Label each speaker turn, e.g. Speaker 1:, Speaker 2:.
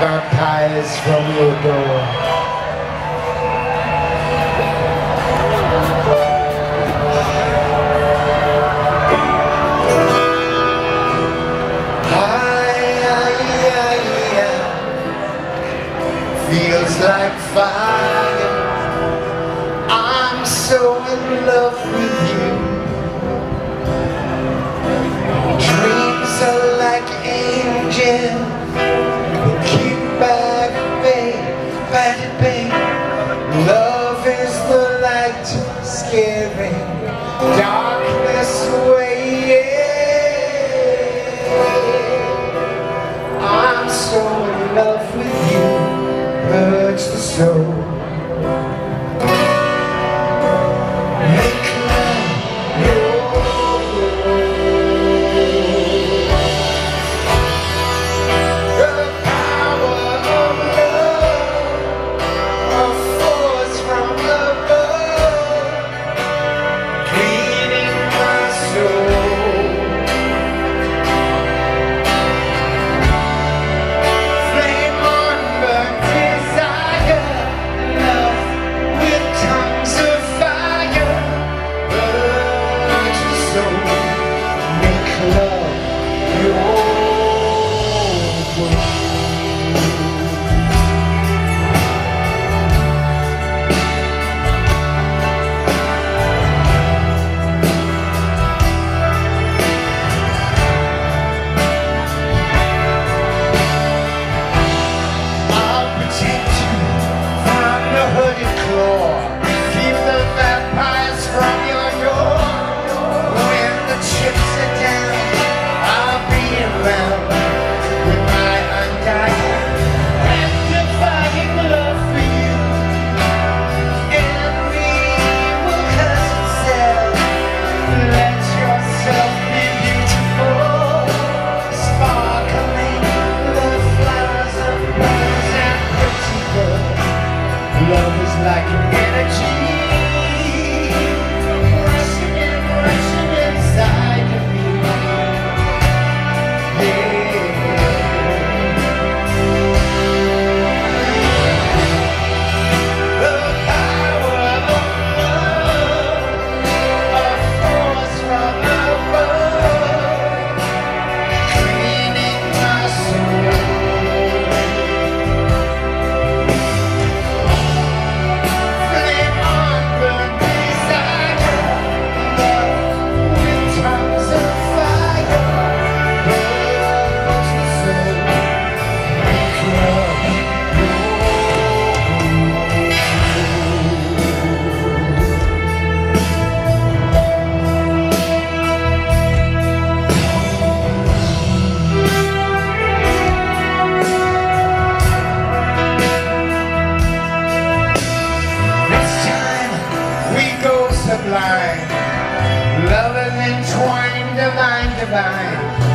Speaker 1: vampires from your door. Feels like fire. I'm so in love with you. Dreams are like angels. behind.